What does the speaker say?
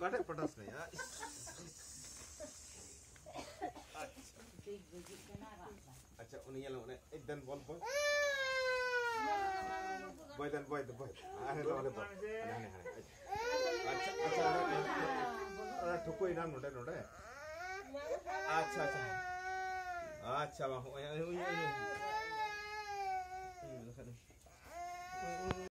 काटे पटास नहीं यार अच्छा उन्हें ये लोग ने एक दिन बोल बोल बोल दिन बोल बोल अरे तो अरे बोल अच्छा। अच्छा अरे ठुको इनाम नोटे नोटे अच्छा अच्छा अच्छा वहाँ